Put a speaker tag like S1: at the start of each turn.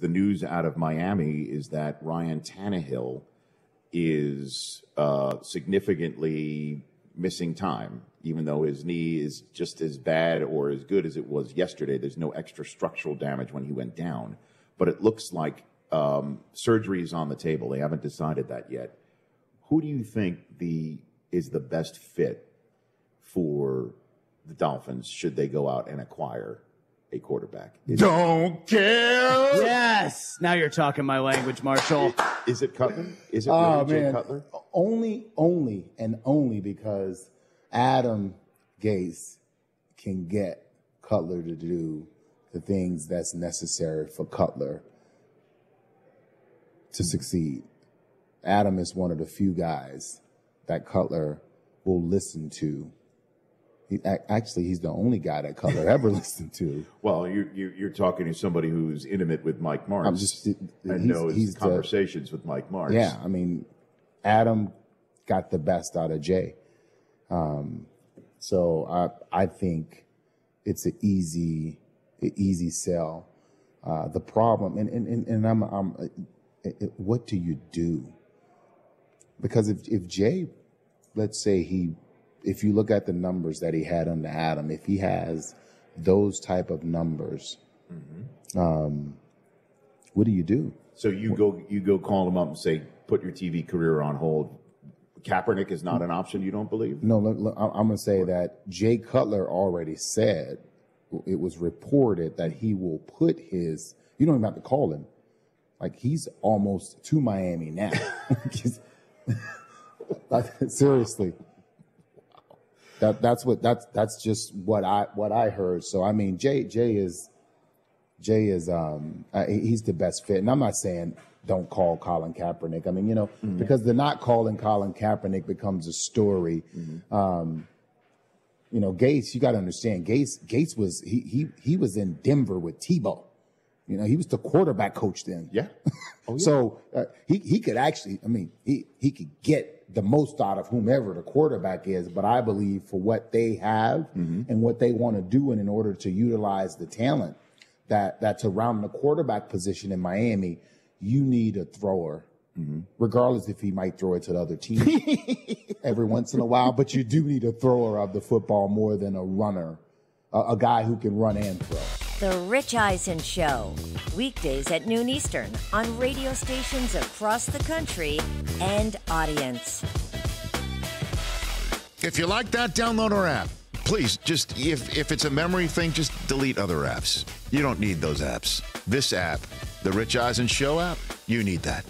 S1: the news out of Miami is that Ryan Tannehill is uh, significantly missing time, even though his knee is just as bad or as good as it was yesterday. There's no extra structural damage when he went down, but it looks like um, surgery is on the table. They haven't decided that yet. Who do you think the is the best fit for the Dolphins should they go out and acquire a quarterback? Is,
S2: Don't care.
S3: Yes. Now you're talking my language, Marshall.
S1: is it Cutler? Is it
S4: Oh
S1: really Jay Cutler?
S4: only, only, and only because Adam Gase can get Cutler to do the things that's necessary for Cutler to succeed. Adam is one of the few guys that Cutler will listen to. He, actually, he's the only guy that Cutler ever listened to.
S1: Well, you're, you're, you're talking to somebody who's intimate with Mike Martz
S4: I'm just-
S1: and
S4: he's-
S1: knows
S4: he's the-
S1: conversations with Mike Martz.
S4: Yeah, I mean, Adam got the best out of Jay. Um, so I I think it's an easy an easy sell. Uh, the problem, and and and, and I'm I'm, uh, uh, what do you do? Because if if Jay, let's say he, if you look at the numbers that he had under Adam, if he has those type of numbers, um, what do you do?
S1: So you go you go call him up and say, put your TV career on hold. Kaepernick is not an option. You don't believe?
S4: No, look, look, I'm going to say that Jay Cutler already said it was reported that he will put his. You don't even have to call him. Like he's almost to Miami now. Seriously, that that's what that's that's just what I what I heard. So I mean, Jay Jay is Jay is um uh, he's the best fit, and I'm not saying don't call Colin Kaepernick. I mean, you know, because the not calling Colin Kaepernick becomes a story. Um, you know, Gase, you got to understand, Gase Gase was he he he was in Denver with Tebow. You know, he was the quarterback coach then.
S1: Yeah. Oh, yeah.
S4: So uh, he he could actually, I mean, he he could get the most out of whomever the quarterback is. But I believe for what they have and what they want to do, and in order to utilize the talent that that's around the quarterback position in Miami, you need a thrower, regardless if he might throw it to the other team every once in a while. But you do need a thrower of the football more than a runner, a, a guy who can run and throw.
S5: The Rich Eisen Show, weekdays at noon Eastern on radio stations across the country and audience.
S2: If you like that, download our app. Please, just if if it's a memory thing, just delete other apps. You don't need those apps. This app, the Rich Eisen Show app, you need that.